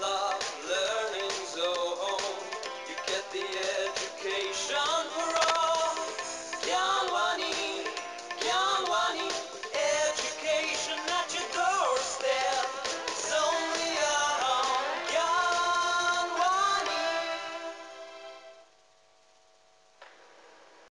love.